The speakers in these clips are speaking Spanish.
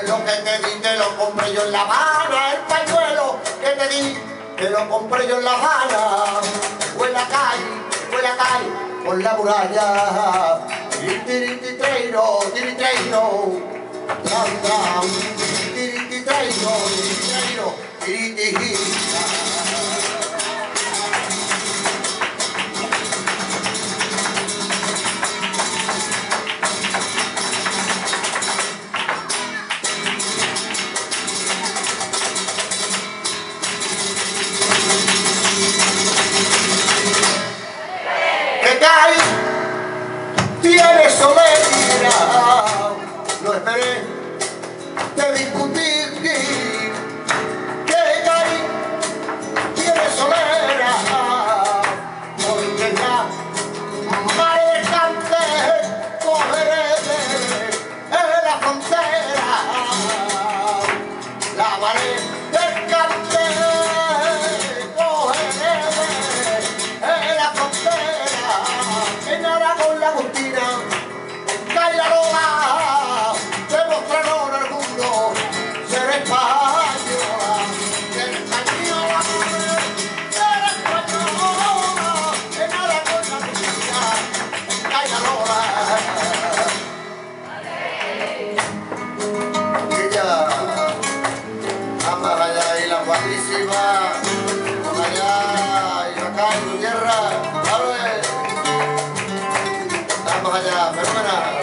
Lo que te di te lo compré yo en La Habana, el pañuelo que te di te lo compré yo en La Habana, o en la calle, o en la calle, por la muralla. Tiriti treiro, tiriti treiro, tram tram, tiriti Ya, mari.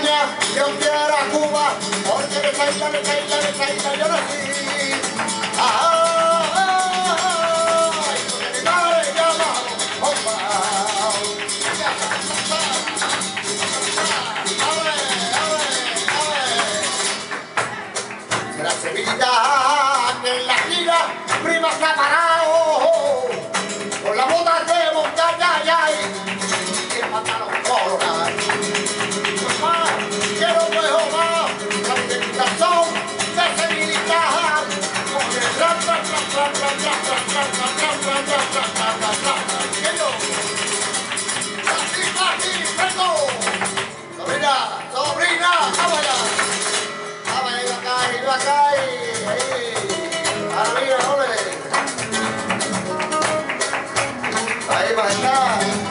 España, yo quiero a Cuba, porque de España, de España, de España, yo nací. right.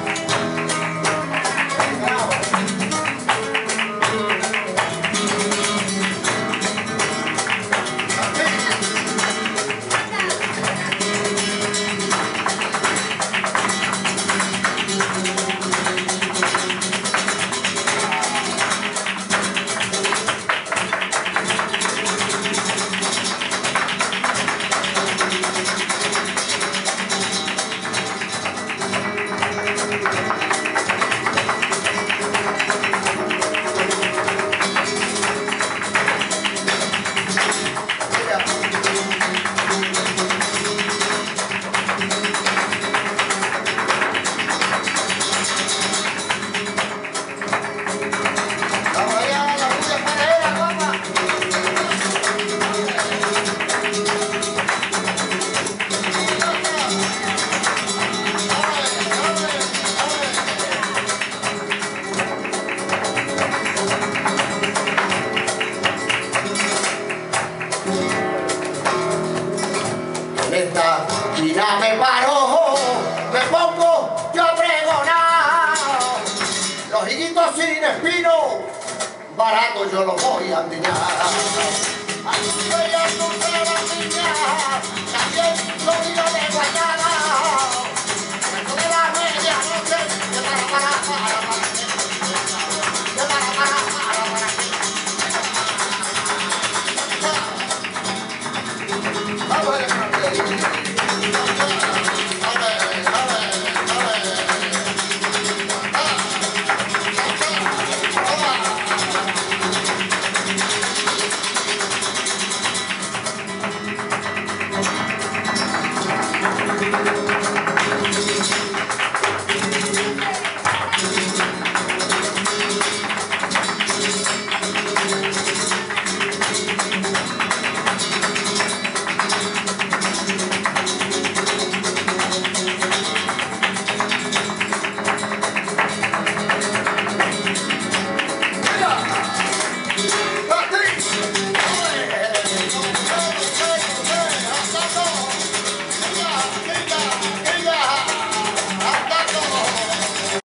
sin espino, barato yo lo voy a tiñar. Aquella dulcera niña, también lo vino de Guayana. De la media noche, que para, para, para, para, que para, para, para, para, para, para,